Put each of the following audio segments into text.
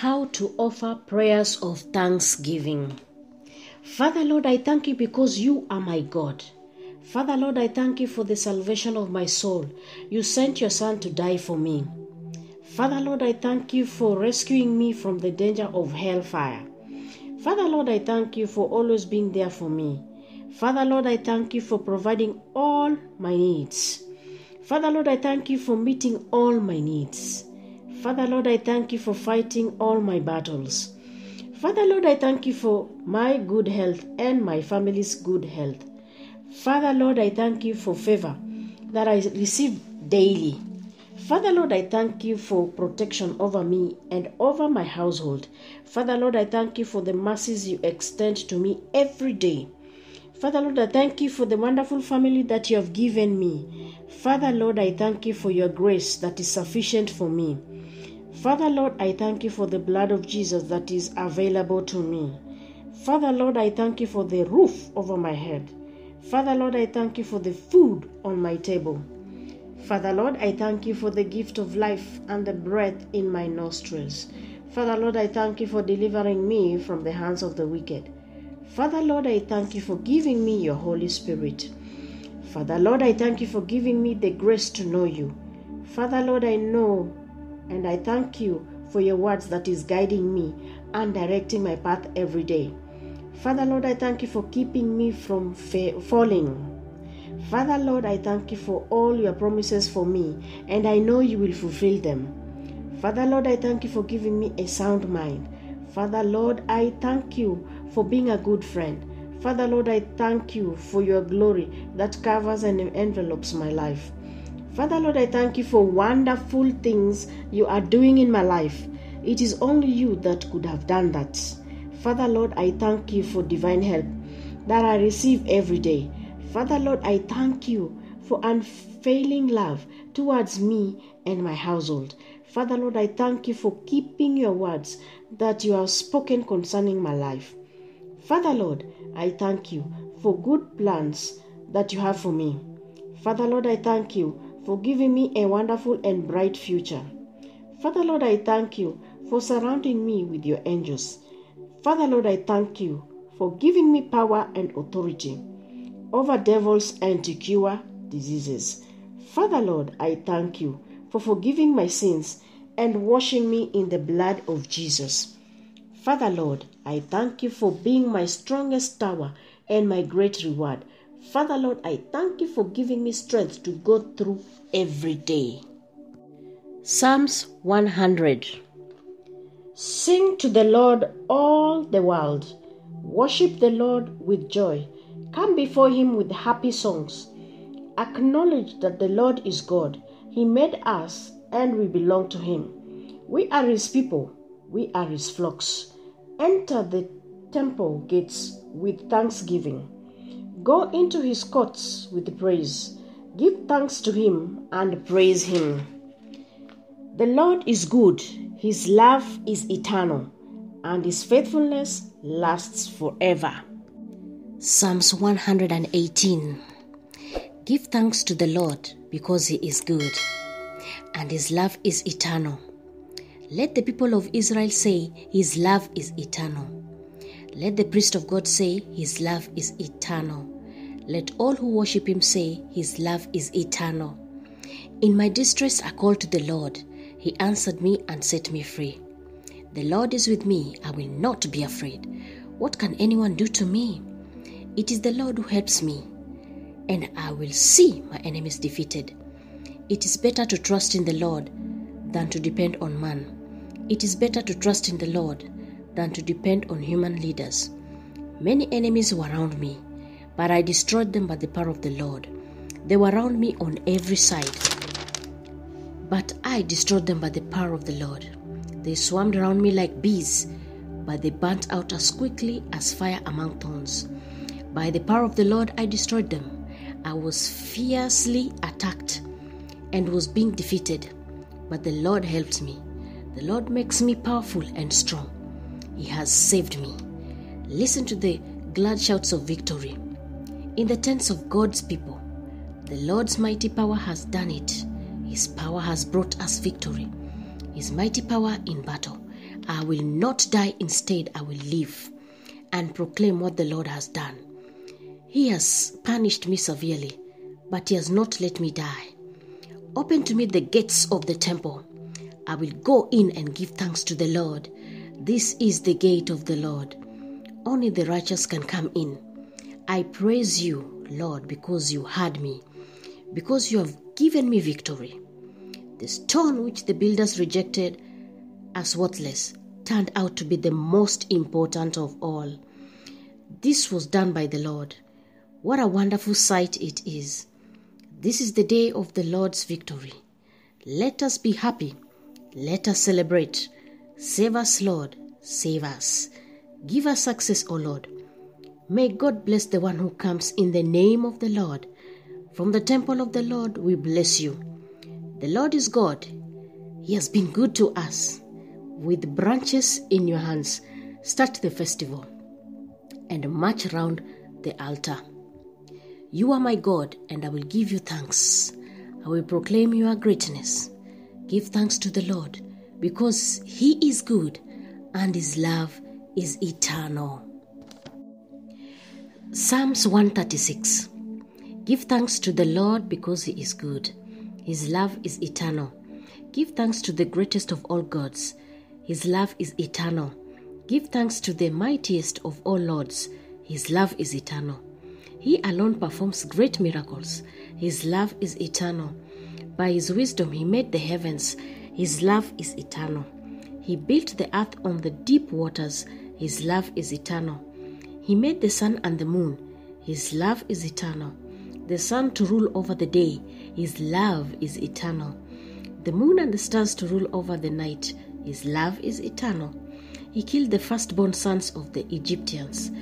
how to offer prayers of thanksgiving. Father Lord, I thank you because you are my God. Father Lord, I thank you for the salvation of my soul. You sent your Son to die for me. Father Lord, I thank you for rescuing me from the danger of hellfire. Father Lord, I thank you for always being there for me. Father Lord, I thank you for providing all my needs. Father Lord, I thank you for meeting all my needs. Father Lord, I thank you for fighting all my battles. Father Lord, I thank you for my good health and my family's good health. Father Lord, I thank you for favor that I receive daily. Father Lord, I thank you for protection over me and over my household. Father Lord, I thank you for the mercies you extend to me every day. Father Lord, I thank you for the wonderful family that you have given me. Father Lord, I thank you for your grace that is sufficient for me. Father Lord, I thank you for the blood of Jesus that is available to me. Father Lord, I thank you for the roof over my head. Father Lord, I thank you for the food on my table. Father Lord, I thank you for the gift of life and the breath in my nostrils. Father Lord, I thank you for delivering me from the hands of the wicked. Father Lord, I thank you for giving me your Holy Spirit. Father Lord, I thank you for giving me the grace to know you. Father Lord, I know and I thank you for your words that is guiding me and directing my path every day. Father Lord, I thank you for keeping me from fa- falling. Father Lord, I thank you for all your promises for me, and I know you will fulfill them. Father Lord, I thank you for giving me a sound mind. Father Lord, I thank you for being a good friend. Father Lord, I thank you for your glory that covers and envelopes my life. Father Lord, I thank you for wonderful things you are doing in my life. It is only you that could have done that. Father Lord, I thank you for divine help that I receive every day. Father Lord, I thank you for unfailing love towards me and my household. Father Lord, I thank you for keeping your words that you have spoken concerning my life. Father Lord, I thank you for good plans that you have for me. Father Lord, I thank you for giving me a wonderful and bright future. Father Lord, I thank you for surrounding me with your angels. Father Lord, I thank you for giving me power and authority over devils and to cure diseases. Father Lord, I thank you for forgiving my sins and washing me in the blood of Jesus. Father Lord, I thank you for being my strongest tower and my great reward. Father Lord, I thank you for giving me strength to go through every day. Psalms 100 Sing to the Lord all the world. Worship the Lord with joy. Come before him with happy songs. Acknowledge that the Lord is God. He made us and we belong to him. We are his people. We are his flocks. Enter the temple gates with thanksgiving. Go into his courts with praise. Give thanks to him and praise him. The Lord is good, his love is eternal, and his faithfulness lasts forever. Psalms 118 Give thanks to the Lord because he is good, and his love is eternal. Let the people of Israel say, His love is eternal. Let the priest of God say, His love is eternal. Let all who worship Him say, His love is eternal. In my distress, I called to the Lord. He answered me and set me free. The Lord is with me. I will not be afraid. What can anyone do to me? It is the Lord who helps me, and I will see my enemies defeated. It is better to trust in the Lord than to depend on man. It is better to trust in the Lord than to depend on human leaders. Many enemies were around me, but I destroyed them by the power of the Lord. They were around me on every side, but I destroyed them by the power of the Lord. They swarmed around me like bees, but they burnt out as quickly as fire among thorns. By the power of the Lord, I destroyed them. I was fiercely attacked and was being defeated, but the Lord helped me. The Lord makes me powerful and strong. He has saved me. Listen to the glad shouts of victory. In the tents of God's people, the Lord's mighty power has done it. His power has brought us victory. His mighty power in battle I will not die, instead, I will live and proclaim what the Lord has done. He has punished me severely, but He has not let me die. Open to me the gates of the temple. I will go in and give thanks to the Lord. This is the gate of the Lord. Only the righteous can come in. I praise you, Lord, because you heard me, because you have given me victory. The stone which the builders rejected as worthless turned out to be the most important of all. This was done by the Lord. What a wonderful sight it is. This is the day of the Lord's victory. Let us be happy. Let us celebrate. Save us, Lord. Save us. Give us success, O Lord. May God bless the one who comes in the name of the Lord. From the temple of the Lord, we bless you. The Lord is God. He has been good to us. With branches in your hands, start the festival and march round the altar. You are my God, and I will give you thanks. I will proclaim your greatness. Give thanks to the Lord, because he is good, and his love is eternal. Psalms 136 Give thanks to the Lord because he is good. His love is eternal. Give thanks to the greatest of all gods. His love is eternal. Give thanks to the mightiest of all lords. His love is eternal. He alone performs great miracles. His love is eternal. By his wisdom, he made the heavens. His love is eternal. He built the earth on the deep waters. His love is eternal. He made the sun and the moon. His love is eternal. The sun to rule over the day. His love is eternal. The moon and the stars to rule over the night. His love is eternal. He killed the firstborn sons of the Egyptians.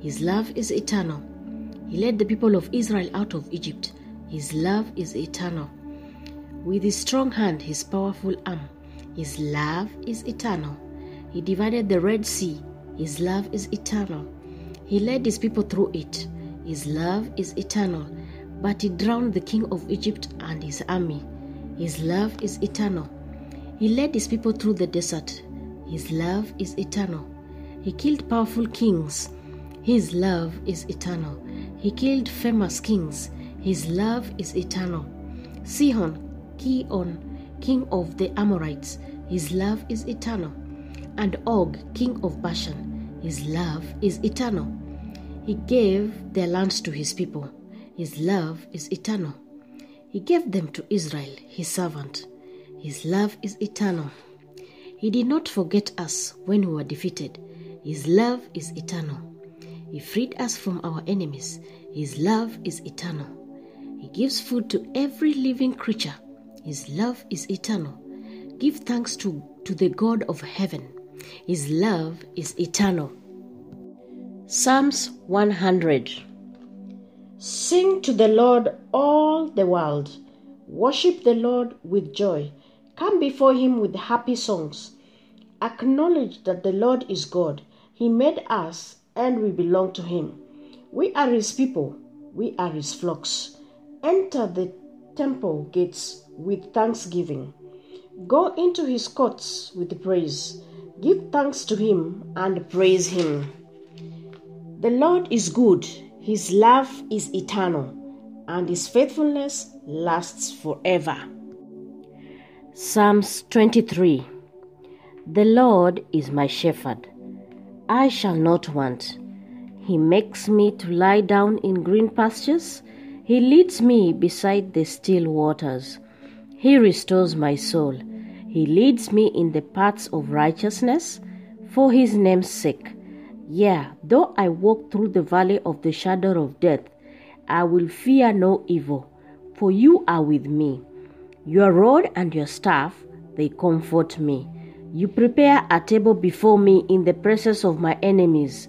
His love is eternal. He led the people of Israel out of Egypt. His love is eternal. With his strong hand, his powerful arm, his love is eternal. He divided the Red Sea. His love is eternal. He led his people through it. His love is eternal. But he drowned the king of Egypt and his army. His love is eternal. He led his people through the desert. His love is eternal. He killed powerful kings. His love is eternal. He killed famous kings. His love is eternal. Sihon, Kion, king of the Amorites, his love is eternal. And Og, king of Bashan, his love is eternal. He gave their lands to his people. His love is eternal. He gave them to Israel, his servant. His love is eternal. He did not forget us when we were defeated. His love is eternal. He freed us from our enemies. His love is eternal. He gives food to every living creature. His love is eternal. Give thanks to, to the God of heaven. His love is eternal. Psalms 100 Sing to the Lord all the world. Worship the Lord with joy. Come before him with happy songs. Acknowledge that the Lord is God. He made us and we belong to him. We are his people, we are his flocks. Enter the temple gates with thanksgiving. Go into his courts with praise. Give thanks to him and praise him. The Lord is good, his love is eternal, and his faithfulness lasts forever. Psalms 23 The Lord is my shepherd, I shall not want. He makes me to lie down in green pastures. He leads me beside the still waters. He restores my soul. He leads me in the paths of righteousness for his name's sake. Yea, though I walk through the valley of the shadow of death, I will fear no evil, for you are with me. Your rod and your staff, they comfort me. You prepare a table before me in the presence of my enemies.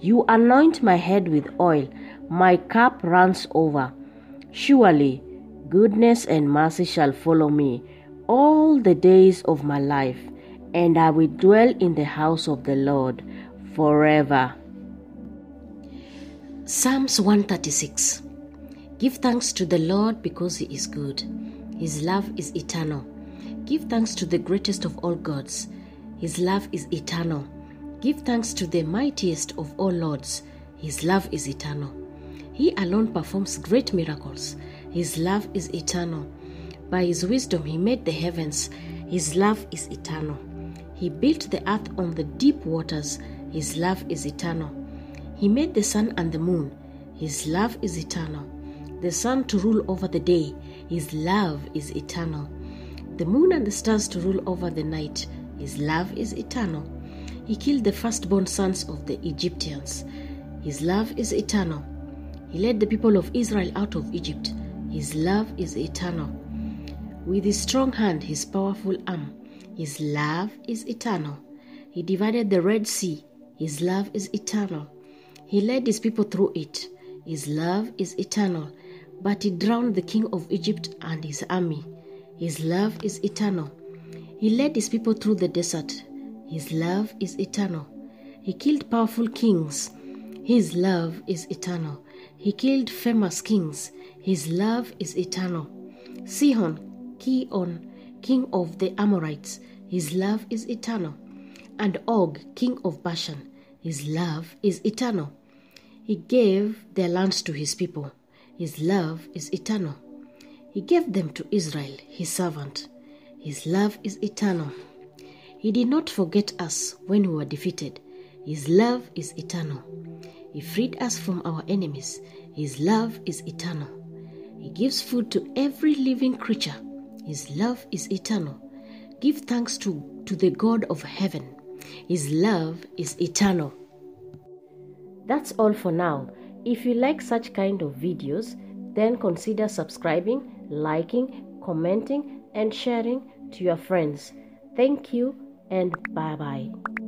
You anoint my head with oil, my cup runs over. Surely goodness and mercy shall follow me all the days of my life, and I will dwell in the house of the Lord forever. Psalms 136 Give thanks to the Lord because he is good. His love is eternal. Give thanks to the greatest of all gods. His love is eternal. Give thanks to the mightiest of all lords. His love is eternal. He alone performs great miracles. His love is eternal. By his wisdom, he made the heavens. His love is eternal. He built the earth on the deep waters. His love is eternal. He made the sun and the moon. His love is eternal. The sun to rule over the day. His love is eternal. The moon and the stars to rule over the night. His love is eternal. He killed the firstborn sons of the Egyptians. His love is eternal. He led the people of Israel out of Egypt. His love is eternal. With his strong hand, his powerful arm, his love is eternal. He divided the Red Sea. His love is eternal. He led his people through it. His love is eternal. But he drowned the king of Egypt and his army. His love is eternal. He led his people through the desert. His love is eternal. He killed powerful kings. His love is eternal. He killed famous kings. His love is eternal. Sihon, Kion, king of the Amorites. His love is eternal. And Og, king of Bashan. His love is eternal. He gave their lands to his people. His love is eternal. He gave them to Israel, his servant. His love is eternal. He did not forget us when we were defeated. His love is eternal. He freed us from our enemies. His love is eternal. He gives food to every living creature. His love is eternal. Give thanks to, to the God of heaven. His love is eternal. That's all for now. If you like such kind of videos, then consider subscribing, liking, commenting, and sharing to your friends. Thank you and bye bye.